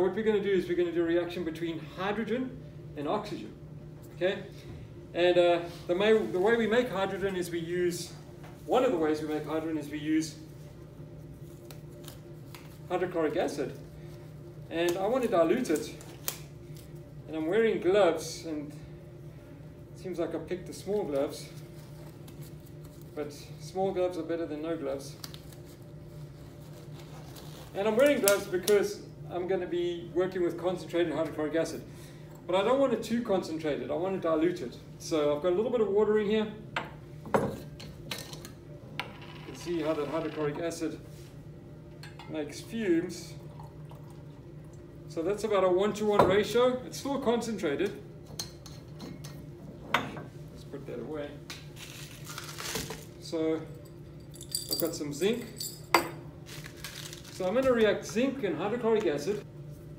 What we're going to do is we're going to do a reaction between hydrogen and oxygen. Okay? And uh, the, may, the way we make hydrogen is we use, one of the ways we make hydrogen is we use hydrochloric acid. And I want to dilute it. And I'm wearing gloves, and it seems like I picked the small gloves. But small gloves are better than no gloves. And I'm wearing gloves because I'm going to be working with concentrated hydrochloric acid. But I don't want it too concentrated. I want to dilute it. So I've got a little bit of water in here. You can see how that hydrochloric acid makes fumes. So that's about a one-to-one -one ratio. It's still concentrated. Let's put that away. So I've got some zinc. So I'm going to react zinc and hydrochloric acid.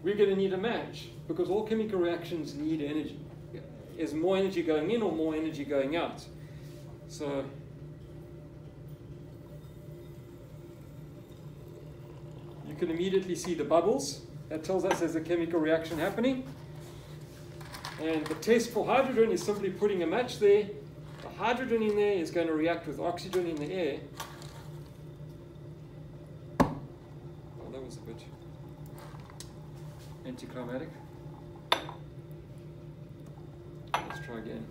We're going to need a match because all chemical reactions need energy. Is more energy going in or more energy going out? So you can immediately see the bubbles. That tells us there's a chemical reaction happening. And the test for hydrogen is simply putting a match there. The hydrogen in there is going to react with oxygen in the air was a bit Let's try again.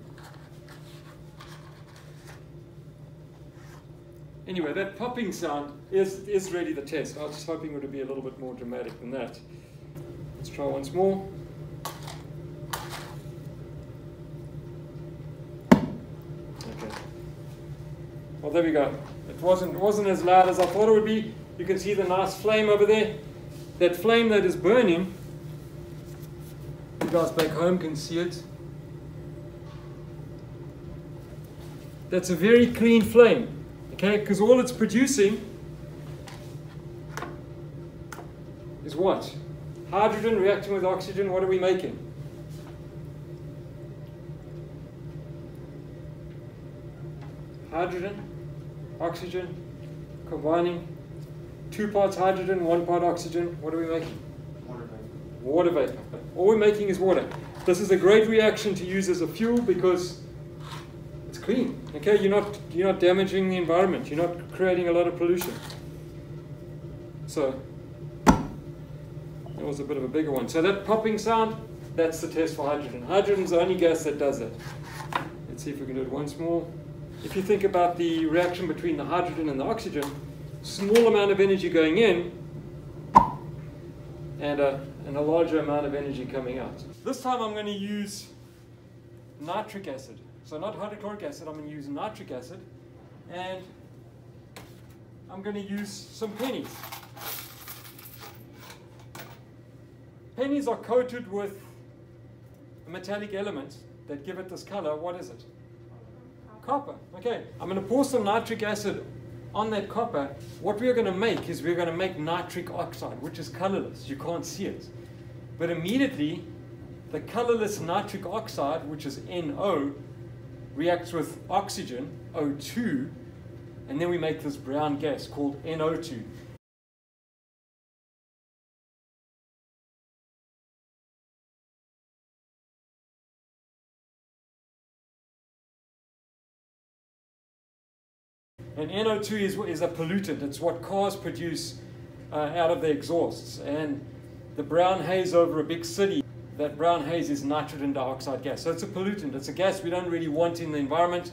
Anyway, that popping sound is, is really the test. I was just hoping it would be a little bit more dramatic than that. Let's try once more. Okay. Well, there we go. It wasn't, wasn't as loud as I thought it would be. You can see the nice flame over there. That flame that is burning, guys back home can see it. That's a very clean flame, okay? Because all it's producing is what? Hydrogen reacting with oxygen, what are we making? Hydrogen, oxygen, combining two parts hydrogen, one part oxygen. What are we making? Water vapor. All we're making is water. This is a great reaction to use as a fuel because it's clean. Okay, you're not you're not damaging the environment. You're not creating a lot of pollution. So that was a bit of a bigger one. So that popping sound, that's the test for hydrogen. Hydrogen's the only gas that does that. Let's see if we can do it once more. If you think about the reaction between the hydrogen and the oxygen, small amount of energy going in and a, and a larger amount of energy coming out. This time I'm going to use nitric acid. So not hydrochloric acid, I'm going to use nitric acid and I'm going to use some pennies. Pennies are coated with a metallic element that give it this color. What is it? Copper. Okay, I'm going to pour some nitric acid on that copper, what we're going to make is we're going to make nitric oxide, which is colorless. You can't see it. But immediately, the colorless nitric oxide, which is NO, reacts with oxygen, O2, and then we make this brown gas called NO2. And NO2 is, is a pollutant. It's what cars produce uh, out of their exhausts. And the brown haze over a big city, that brown haze is nitrogen dioxide gas. So it's a pollutant. It's a gas we don't really want in the environment.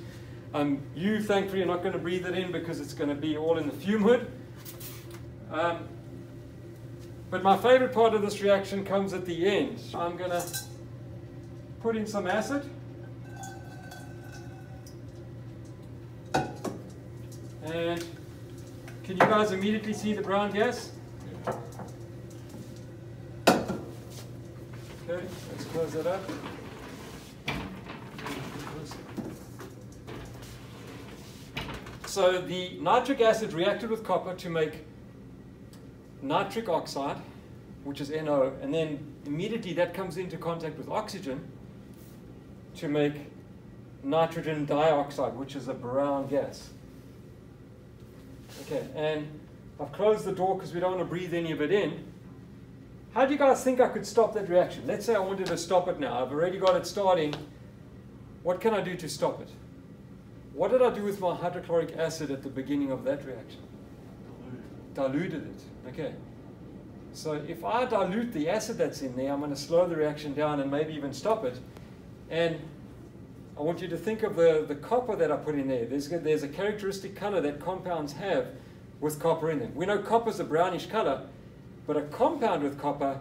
Um, you, thankfully, are not going to breathe it in because it's going to be all in the fume hood. Um, but my favorite part of this reaction comes at the end. I'm going to put in some acid. And can you guys immediately see the brown gas? Okay, let's close that up. So the nitric acid reacted with copper to make nitric oxide, which is NO, and then immediately that comes into contact with oxygen to make nitrogen dioxide, which is a brown gas. Okay, and I've closed the door because we don't want to breathe any of it in. how do you guys think I could stop that reaction? Let's say I wanted to stop it now. I've already got it starting. What can I do to stop it? What did I do with my hydrochloric acid at the beginning of that reaction? Diluted it. Okay. So if I dilute the acid that's in there, I'm going to slow the reaction down and maybe even stop it. And I want you to think of the, the copper that I put in there. There's, there's a characteristic color that compounds have with copper in them. We know copper is a brownish color, but a compound with copper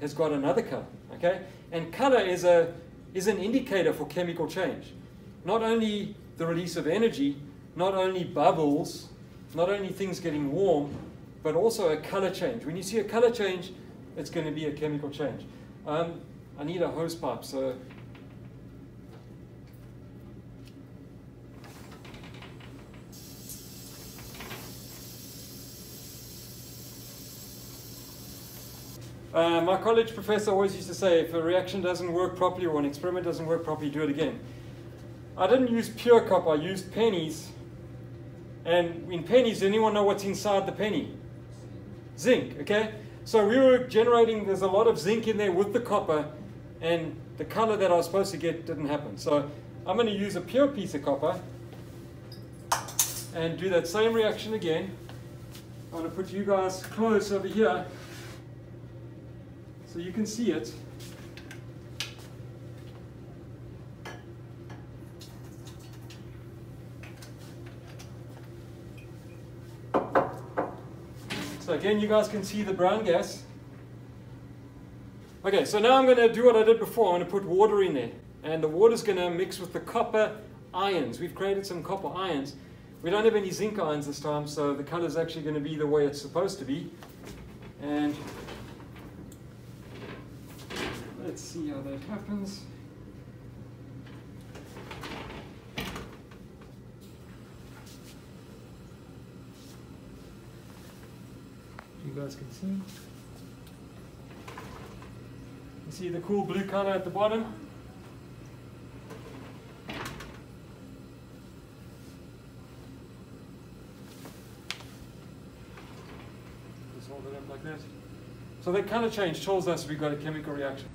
has got another color. Okay? And color is, a, is an indicator for chemical change. Not only the release of energy, not only bubbles, not only things getting warm, but also a color change. When you see a color change, it's going to be a chemical change. Um, I need a hose pipe, so Uh, my college professor always used to say, if a reaction doesn't work properly or an experiment doesn't work properly, do it again. I didn't use pure copper, I used pennies. And in pennies, does anyone know what's inside the penny? Zinc, okay? So we were generating, there's a lot of zinc in there with the copper, and the color that I was supposed to get didn't happen. So I'm going to use a pure piece of copper and do that same reaction again. I'm going to put you guys close over here so you can see it. So again, you guys can see the brown gas. Okay, so now I'm going to do what I did before. I'm going to put water in there. And the water is going to mix with the copper ions. We've created some copper ions. We don't have any zinc ions this time, so the color is actually going to be the way it's supposed to be. And let's see how that happens. you guys can see. You see the cool blue color at the bottom? Just hold it up like that. So that color change tells us we've got a chemical reaction.